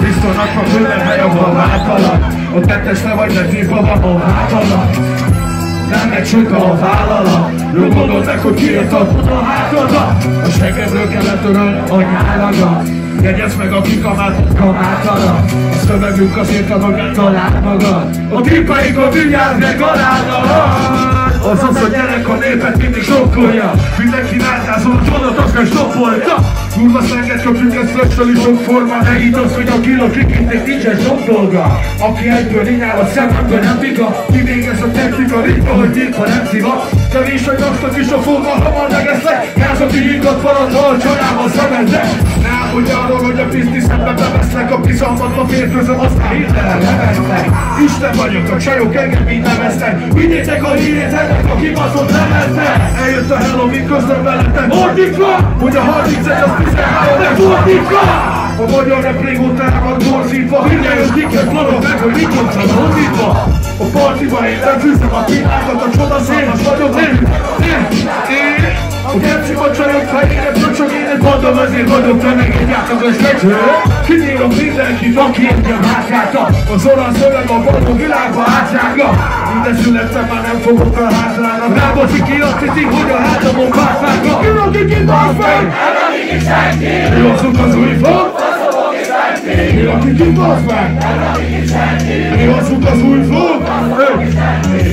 Biztonak a főleg hely, ahol váltalat Ott tettesne vagy ne tép a babon hátalat nem csukka a vállalat Nyugodod meg, hogy kiirtad a hátadat. A segedről kellett örölni a nyáladat. Jegyezd meg a kikamát, kamátadat A szövegünk azért a magát találd magad. A tipaikon vigyázz meg aládat az az a gyerek a népet mindig sokkolja. Mindenki rátázol, tudatot kell stoppolta Kurva szenget köpünk, ez flösszöli sok forma Ne hidd azt, hogy a kiló kikintnek nincsen sok dolga. Aki egyből inál a szememből nem viga Mi még ez a technika, ritka, hogy titka nem sziva Kevés vagy raktak is a forma, hamar megeszlek Gázat így marad, a csalába szemedre hogy arról, hogy a bizniszembe bevesznek a bizalmatba férkőzöm, aztán hirtelen levesznek Isten vagyok, a csajok engem így neveztek. Vigyétek a hírét ennek a kibaszott lemeznek Eljött a Halloween közben veletek. Mordikva, hogy a 31 az 13 de fordítva a magyar rap régóta el van torzítva. Figyelj, kiket meg, hogy mikor van fordítva A partiba én lefűzöm a pillanat, a csodaszéles vagyok fejére pöcsög, én egy bandom, ezért vagyok te meg egy átlagas lecső Kinyírom mindenkit, aki engem hátrálta Az olasz szöveg a való világba átrágja Minden születtem már nem fogok a hátrálnak Ráboszik ki azt hiszik, hogy a hátamon pártvágja Ki van, ki ki basz meg? Ez a miki senki Mi hozzuk az új fog? Mi a kiki basz meg? Mi hozzuk az új fog?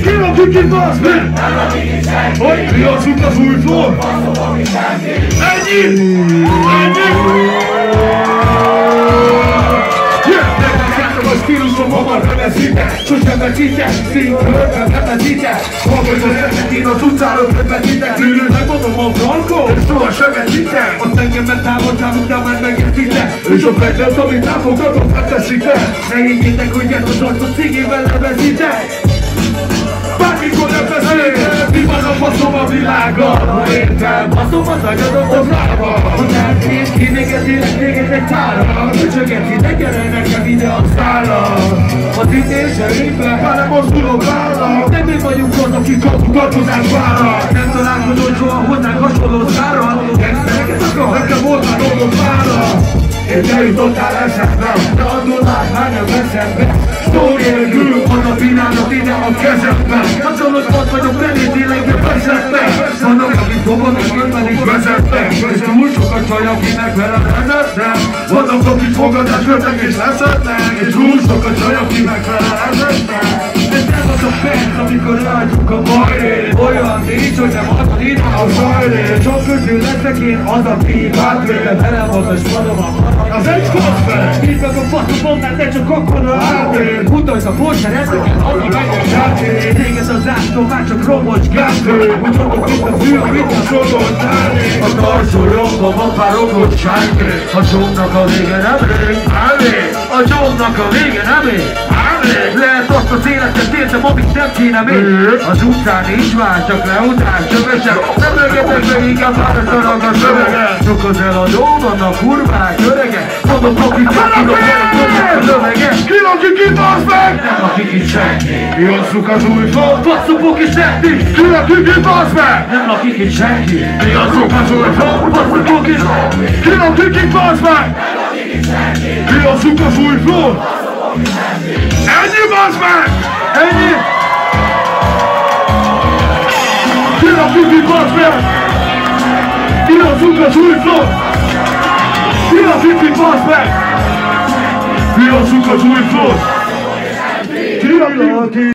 Ki a kiki basz meg? Hogy mi hozzuk az új fog? Ennyi! Ennyi! a stílusom hamar beveszítek Sosem veszítek, színből nem veszítek Hallgass az eset, én az utcáról beveszítek Tűnő megmondom a frankó, soha sem veszítek Azt engemet távoltál, után már megértitek. És a fedelt, amit elfogadom, megteszitek Ne higgyétek, hogy ez az arcot cigével leveszítek Bármikor nem mi van a világgal Ha értem, baszom az agyadot az rába Hogy elkész, kinégetilek téged egy tára Köcsögeti, ne gyere nekem ide a szára Az ütéseimbe, már nem mozdulok vállal. Nem mi vagyunk az, akik kapunk tartozás vára Nem találkozol soha hozzánk hasonló szára Gengszereket akar, nekem már dolgok vára és eljutottál eszembe, de a dollár már nem veszem be Sztori nélkül, a pillanat ide a kezembe Hasonlós pont vagyok, nem értélek, de vezetve Vannak, akik dobolnak, jönben is vezetnek És túl sok a csaj, akinek velem vezetnek Vannak, akik fogadás kötnek és leszetnek És túl sok a csaj, akinek Közül leszek én az a pívát Végre velem az és mondom a Az egy Így meg a faszomon, mert te csak akkor a hátrén Mutasd a Porsche rendeket, az a meg a zsátré Téged az ástól már csak gátré Úgy mondok, mint a fű, mint a sodor A tarsó jobban van pár okot senki. A zsomnak a vége nem rég, A zsomnak a vége nem rég lehet azt az életet értem, amit nem kéne még. Az utcán nincs már, csak leután csövesen Nem ögetek be, inkább fáradtanak a szöveget Sok az eladó, vannak kurvák, öregek. Mondom, akik csak a lövegek Ki aki ki basz meg? Nem aki ki senki Piasszuk az új fal, faszupok is etni Ki aki ki basz meg? Nem aki ki senki Piasszuk az új fal, faszupok is Ki aki ki basz meg? Piasszuk az új fal, Ennyi bazd meg! Ennyi! Jön a pipi bazd meg! Irazzunk az új flott! Jön a pipi bazd meg! Irazzunk az új flott! Irazzunk!